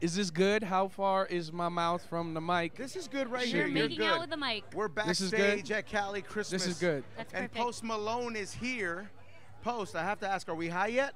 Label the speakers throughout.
Speaker 1: Is this good? How far is my mouth from the mic?
Speaker 2: This is good right
Speaker 1: You're
Speaker 2: here. You're
Speaker 3: making
Speaker 2: good.
Speaker 3: out with the mic.
Speaker 2: We're backstage at Cali Christmas.
Speaker 1: This is good.
Speaker 3: That's
Speaker 2: And
Speaker 3: perfect.
Speaker 2: Post Malone is here. Post, I have to ask, are we high yet?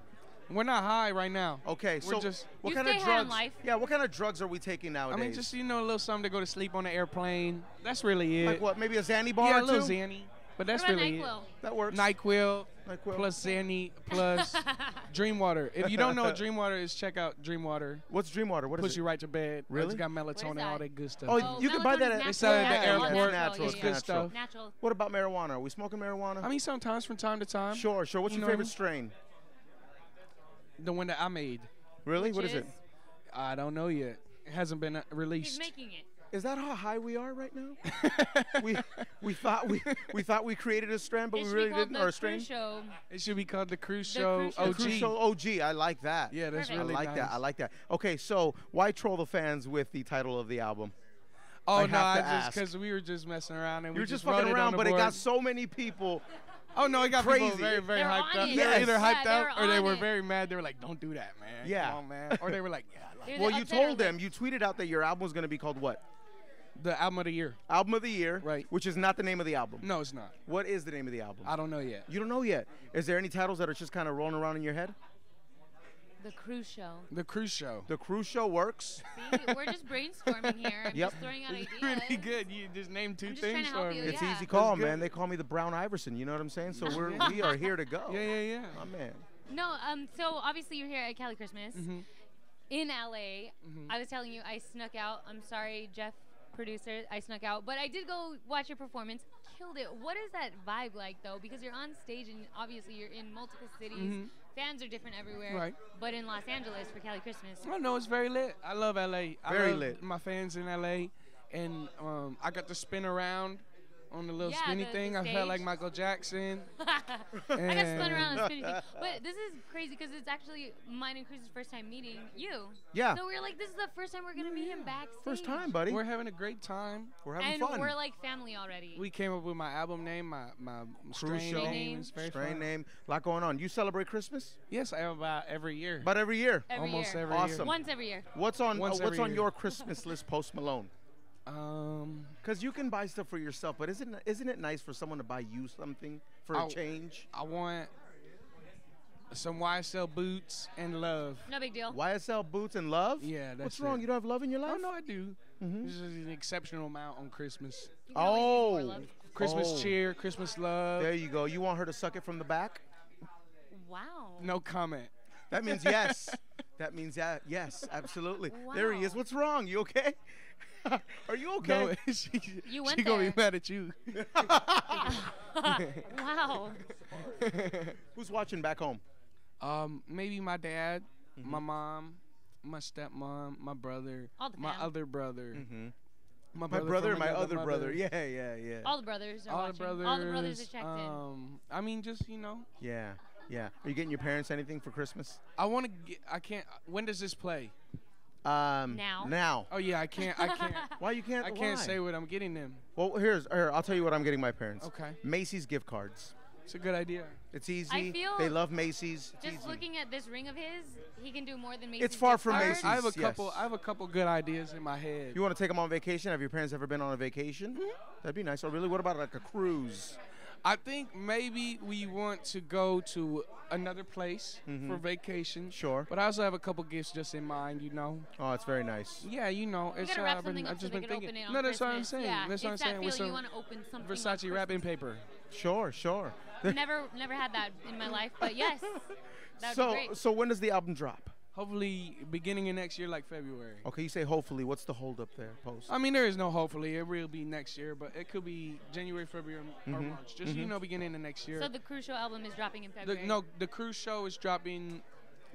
Speaker 1: We're not high right now.
Speaker 2: Okay,
Speaker 1: We're
Speaker 2: so
Speaker 1: just.
Speaker 2: what
Speaker 3: You
Speaker 2: kind
Speaker 3: stay
Speaker 2: of
Speaker 3: high on
Speaker 2: drugs?
Speaker 3: life.
Speaker 2: Yeah, what kind of drugs are we taking nowadays?
Speaker 1: I mean, just you know, a little something to go to sleep on the airplane. That's really it.
Speaker 2: like what? Maybe a Xanny bar
Speaker 1: Yeah, a little
Speaker 2: two?
Speaker 1: Xanny. But that's really
Speaker 3: NyQuil?
Speaker 2: That works.
Speaker 1: it. Nyquil,
Speaker 2: NyQuil.
Speaker 1: plus Xanny plus Dreamwater. If you don't know what Dreamwater is, check out Dreamwater.
Speaker 2: What's Dreamwater? What is
Speaker 1: Puts
Speaker 2: it?
Speaker 1: you right to bed.
Speaker 2: Really?
Speaker 1: It's got melatonin,
Speaker 3: is
Speaker 1: all
Speaker 3: that?
Speaker 1: that good stuff.
Speaker 2: Oh,
Speaker 3: Oh,
Speaker 2: you can buy that
Speaker 3: melatonin's
Speaker 2: at
Speaker 1: They sell it at the
Speaker 3: natural.
Speaker 2: Yeah,
Speaker 1: airport.
Speaker 2: It's natural.
Speaker 1: It's
Speaker 2: It's
Speaker 1: good
Speaker 2: natural.
Speaker 1: stuff.
Speaker 3: Natural.
Speaker 2: What about marijuana? Are we smoking marijuana?
Speaker 1: I mean, sometimes from time to time.
Speaker 2: sure, sure. What's
Speaker 1: You
Speaker 2: your
Speaker 1: know.
Speaker 2: favorite strain?
Speaker 1: The one that I made.
Speaker 2: Really?
Speaker 3: Which
Speaker 2: what is, it?
Speaker 1: I don't know yet. It hasn't been uh,
Speaker 3: He's
Speaker 1: released.
Speaker 3: making it.
Speaker 2: Is that how high we are right now? we we thought we we thought we created a strand, but
Speaker 3: it
Speaker 2: we
Speaker 3: should
Speaker 2: really
Speaker 3: be called
Speaker 2: didn't.
Speaker 3: the
Speaker 2: Or a strain.
Speaker 3: Cruz Show.
Speaker 1: It should be called the Cruz
Speaker 3: The
Speaker 1: Show
Speaker 3: Cruz Show.
Speaker 2: The
Speaker 1: OG.
Speaker 2: Cruz Show OG. I like that.
Speaker 1: Yeah, that's
Speaker 3: Perfect.
Speaker 1: really
Speaker 2: I like
Speaker 1: nice.
Speaker 2: that. I like that. Okay, so why troll the fans with the title of the album?
Speaker 1: Oh
Speaker 2: I
Speaker 1: no, I just because we were just messing around and
Speaker 2: You
Speaker 1: we
Speaker 2: were just
Speaker 1: wrote
Speaker 2: fucking
Speaker 1: it on
Speaker 2: around,
Speaker 1: the
Speaker 2: but it got so many people.
Speaker 1: Oh no, it got
Speaker 2: crazy.
Speaker 1: people very, very
Speaker 3: They're
Speaker 1: hyped
Speaker 3: on
Speaker 1: up.
Speaker 3: it.
Speaker 1: They were either hyped
Speaker 3: Yeah,
Speaker 1: up
Speaker 3: they're
Speaker 1: or they were
Speaker 3: it.
Speaker 1: very mad. They were like, "Don't do that, man.
Speaker 2: Yeah.
Speaker 1: Come on, man." Or they were like, "Yeah." I love
Speaker 3: They're
Speaker 1: it."
Speaker 3: the
Speaker 2: Well, you told them, you tweeted out that your album was going to be called what?
Speaker 1: The album of the year.
Speaker 2: Album of the year,
Speaker 1: Right.
Speaker 2: Which is not the name of the album.
Speaker 1: No, it's not.
Speaker 2: What is the name of the album?
Speaker 1: I don't know yet.
Speaker 2: you don't know yet. Is there any titles that are just kind of rolling around in your head?
Speaker 3: The Cruz Show.
Speaker 1: The Cruz Show.
Speaker 2: The Cruz Show works.
Speaker 3: See, we're just brainstorming here. I'm
Speaker 2: Yep.
Speaker 3: just throwing out ideas.
Speaker 1: really good. You just named two
Speaker 3: I'm just
Speaker 1: things
Speaker 3: to help
Speaker 1: for
Speaker 3: you,
Speaker 1: me.
Speaker 2: It's
Speaker 3: Yeah.
Speaker 2: easy call, man. They call me the Brown Iverson. You know what I'm saying? So we're we are here to go.
Speaker 1: Yeah, yeah, yeah.
Speaker 2: My man.
Speaker 3: No, um, so obviously you're here at Cali Christmas
Speaker 1: Mhm.
Speaker 3: in LA.
Speaker 1: Mhm.
Speaker 3: I was telling you I snuck out. I'm sorry, Jeff, producer. I snuck out, but I did go watch your performance. Killed it. What is that vibe like though? Because you're on stage and obviously you're in multiple cities.
Speaker 1: Mhm.
Speaker 3: Fans are different everywhere.
Speaker 1: Right.
Speaker 3: But in Los Angeles for Cali Christmas.
Speaker 1: Oh no, it's very lit. I love LA. I
Speaker 2: Very
Speaker 1: love
Speaker 2: lit.
Speaker 1: My fans in LA, and um, I got to spin around on the little
Speaker 3: Yeah,
Speaker 1: spinny
Speaker 3: the- the
Speaker 1: thing. I felt like. Michael Jackson.
Speaker 3: I got spun around on
Speaker 2: And-
Speaker 3: spinning thing. But this is crazy because it's actually mine and Cruz's first time meeting you.
Speaker 2: Yeah.
Speaker 3: So we're like, this is the first time we're gonna meet him backstage.
Speaker 2: First time, buddy.
Speaker 1: We're having a great time.
Speaker 2: We're having
Speaker 3: and
Speaker 2: fun.
Speaker 3: And we're like family already.
Speaker 1: We came up with my album name, my my strain
Speaker 2: Show.
Speaker 1: name. It's very
Speaker 2: Strain
Speaker 1: fun.
Speaker 2: name. A lot going on. You celebrate Christmas?
Speaker 1: Yes, I have about every year.
Speaker 2: About every year.
Speaker 3: every
Speaker 1: almost
Speaker 3: year.
Speaker 1: every
Speaker 2: Awesome.
Speaker 1: year.
Speaker 3: Once every year.
Speaker 2: What's on uh, what's on
Speaker 1: year.
Speaker 2: your Christmas list, Post Malone?
Speaker 1: Um,
Speaker 2: Because you can buy stuff for yourself, but isn't isn't it nice for someone to buy you something for a
Speaker 1: I'll-
Speaker 2: change?
Speaker 1: I want some YSL boots and love.
Speaker 3: No big deal.
Speaker 2: YSL boots and love?
Speaker 1: Yeah, that's
Speaker 2: What's wrong?
Speaker 1: it.
Speaker 2: You don't have love in your life?
Speaker 1: Oh no, I do.
Speaker 2: Mhm.
Speaker 1: This is an exceptional amount on Christmas.
Speaker 3: You can always use more
Speaker 2: Oh.
Speaker 1: Christmas
Speaker 2: Oh.
Speaker 1: cheer, Christmas love.
Speaker 2: There you go. You want her to suck it from the back?
Speaker 3: Wow.
Speaker 1: No comment.
Speaker 2: That means yes. that means yeah, yes, absolutely. There he is. What's wrong? You okay? Are you okay?
Speaker 1: No, she,
Speaker 3: You went
Speaker 1: she gonna
Speaker 3: there.
Speaker 1: be mad at you.
Speaker 3: wow.
Speaker 2: Who's watching back home?
Speaker 1: Um, maybe my dad,
Speaker 2: Mm-hmm.
Speaker 1: my mom, my stepmom, my brother,
Speaker 3: All the
Speaker 1: my other brother,
Speaker 2: Mm-hmm.
Speaker 1: my
Speaker 2: My
Speaker 1: brother,
Speaker 2: brother, my other
Speaker 1: mother,
Speaker 2: brother. Yeah, yeah, yeah.
Speaker 3: All the brothers are
Speaker 1: all the brothers.
Speaker 3: All the brothers are checked in.
Speaker 1: um, I mean, just you know,
Speaker 2: Yeah, yeah. Are you getting your parents anything for Christmas?
Speaker 1: I want to get. I can't. When does this play?
Speaker 2: Um,
Speaker 3: Now.
Speaker 2: Now.
Speaker 1: Oh yeah, I can't. I can't.
Speaker 2: Why you can't?
Speaker 1: I can't
Speaker 2: why?
Speaker 1: say what I'm getting them.
Speaker 2: Well, here's here. I'll tell you what I'm getting my parents.
Speaker 1: Okay,
Speaker 2: Macy's gift cards.
Speaker 1: it's a good idea.
Speaker 2: It's easy.
Speaker 3: feel
Speaker 2: they love Macy's. It's
Speaker 3: Just
Speaker 2: easy.
Speaker 3: looking at this ring of his, he can do more than Macy's.
Speaker 2: It's far
Speaker 3: gift
Speaker 2: from
Speaker 3: card.
Speaker 2: Macy's.
Speaker 1: I have a
Speaker 2: yes.
Speaker 1: couple. I have a couple good ideas in my head.
Speaker 2: You want to take them on vacation? Have your parents ever been on a vacation?
Speaker 1: Mm-hmm.
Speaker 2: That'd be nice. Or really? What about like a cruise?
Speaker 1: I think maybe we want to go to another place for vacation.
Speaker 2: Mm-hmm. Sure.
Speaker 1: But I also have a couple gifts just in mind, you know.
Speaker 2: Oh, it's very nice.
Speaker 1: Yeah, you know.
Speaker 3: You
Speaker 1: It's uh,
Speaker 3: wrap
Speaker 1: I've been,
Speaker 3: something
Speaker 1: I've just
Speaker 3: they
Speaker 1: been thinking.
Speaker 3: open it on
Speaker 1: no, that's what I'm saying.
Speaker 3: Yeah,
Speaker 1: that's what I'm
Speaker 3: that
Speaker 1: saying. With
Speaker 3: feeling you want to open something. on
Speaker 1: Versace wrapping paper.
Speaker 2: Sure, sure.
Speaker 3: Never, never had that in my life, but yes, that would
Speaker 2: so,
Speaker 3: be great.
Speaker 2: so when does the album drop?
Speaker 1: Hopefully, beginning of next year, like February.
Speaker 2: Okay, you say hopefully. What's the hold up there, post?
Speaker 1: I mean, there is no hopefully. It will be next year, but it could be January, February, or
Speaker 2: Mhm,
Speaker 1: March. Just you
Speaker 2: mhm.
Speaker 1: know, beginning of next year.
Speaker 3: So the Cruz Show album is dropping in
Speaker 1: The-
Speaker 3: February.
Speaker 1: no, the Cruz show is dropping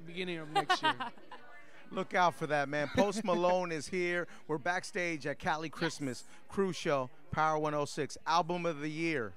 Speaker 1: beginning of next year.
Speaker 2: Look out for that, man. Post Malone is here. We're backstage at Cali Christmas Cruz Show, Power 106, album of the year.